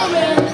Aquaman.